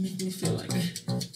make me feel like.